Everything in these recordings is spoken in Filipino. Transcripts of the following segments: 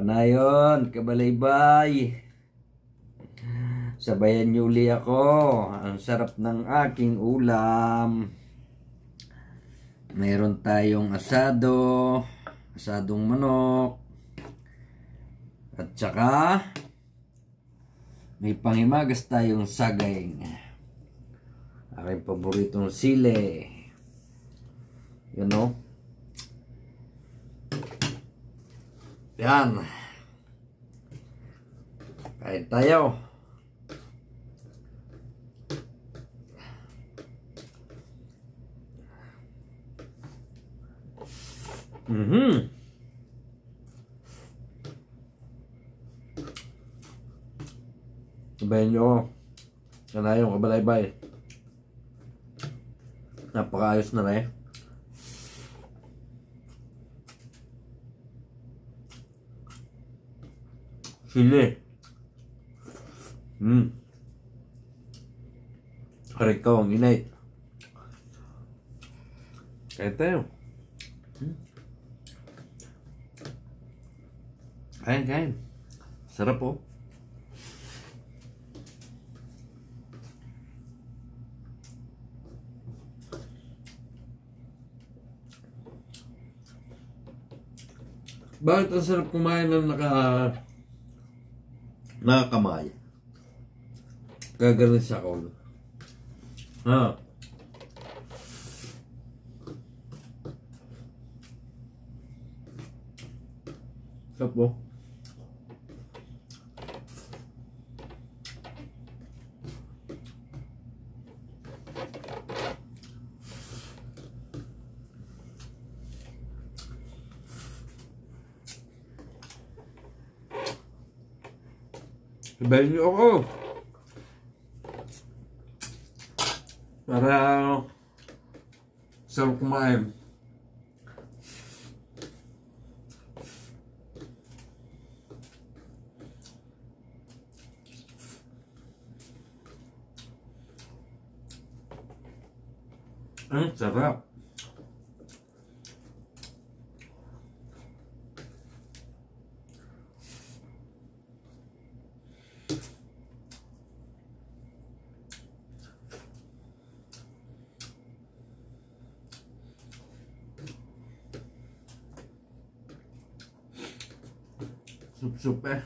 Panayon, kabalaybay. Sabayan niyo uli ako. Ang sarap ng aking ulam. Meron tayong asado, asadong manok, at saka may pangimagas tayong saging. Aking paboritong sile. You know? Yan. Kain tayo. Mhm. Sabayan nyo na yung kabalaybay. Napakaayos na rin. Sili. Hmm. Karikaw ang inay. Kaya tayo. Hmm. Kain, kain. Sarap oh. po. Bakit ang sarap kumain ng naka nakakamay? Gagaling sa ako. Ha? Sarap po. Ben niyo ako. Para sarap kumain. Ang sarap. 쑥쑥 빼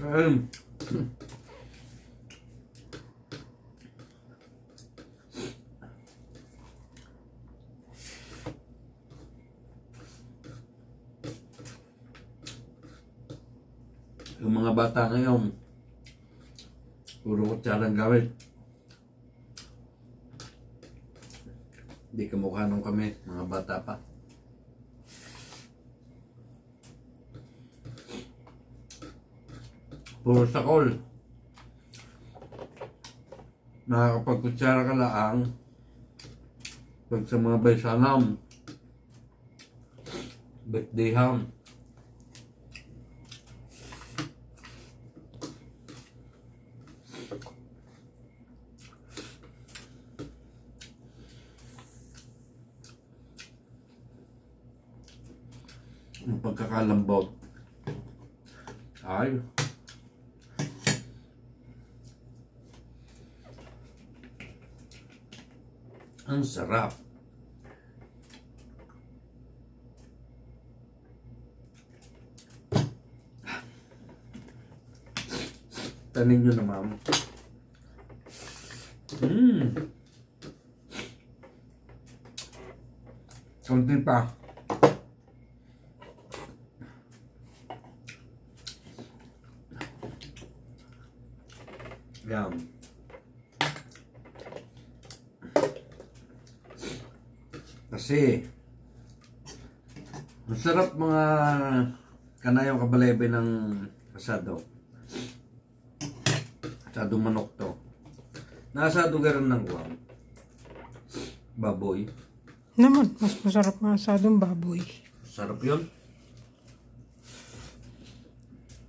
음. Yung mga bata ngayon, puro kutsarang gawin. Hindi kamukha nung kami, mga bata pa. Puro sakol. Nakakapagkutsara ka lang pag sa mga baysanam. Birthday ham. Ang pagkakalambot. Ay. Ang sarap. Tanin nyo na ma'am. Mmm. Kunti pa. Yan. Kasi ang sarap mga kanayong kabalebe ng asado. Asado manok to. Nasado garon ng guwang. Baboy. Naman, mas masarap nga asadong baboy. Sarap yun.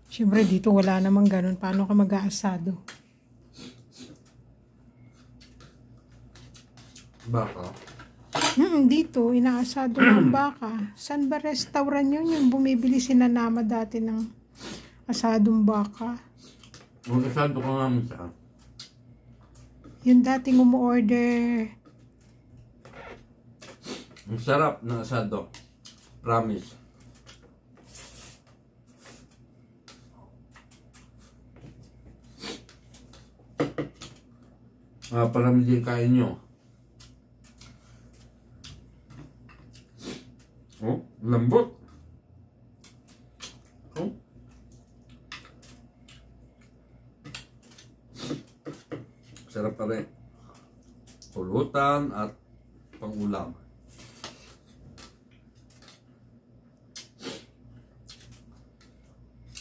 Siyempre dito wala namang ganun. Paano ka mag-aasado? Baka. Hmm, dito, inaasado ng baka. San ba restaurant yun? Yung bumibili si Nanama dati ng asadong baka. Mag-asado ko nga minsan. Yung dating umu-order. Ang sarap ng asado. Promise. Ah, parami din kain nyo. Oh, lambot. Oh. Sarap pa rin. Pulutan at pangulam.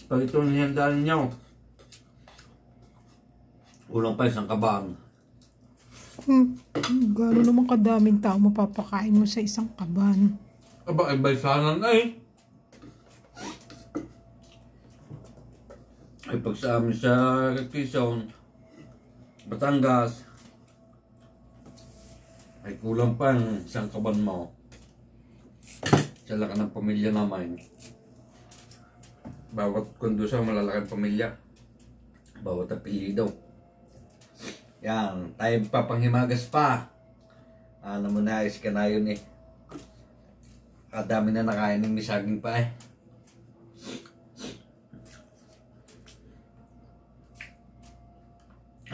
Pag ito nihandaan ninyo, ulang pa isang kabang. Hmm, gano'n naman kadaming tao mapapakain mo sa isang kaban. Aba, ay baysanan ay. Ay pag sa amin sa Quezon, Batangas, ay kulang pa ang isang kaban mo. Sa laki ng pamilya namin. Bawat kundo sa malalaking pamilya. Bawat apelido. Yan, tayo papanghimagas pa. Ano mo na, is ka na yun eh. Kadami na nakain ng misaging pa eh.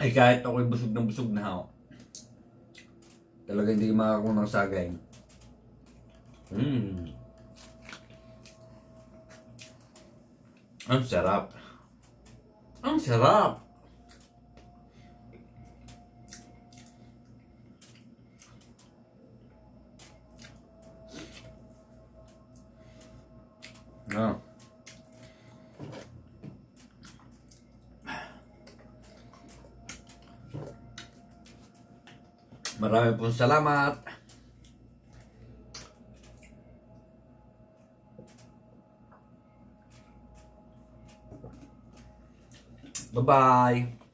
Ay kahit ako'y busog na busog na ako. Talaga hindi makakakuha ng sagay. Hmm. Ang sarap. Ang sarap. Ah. Marami pong salamat. Bye-bye.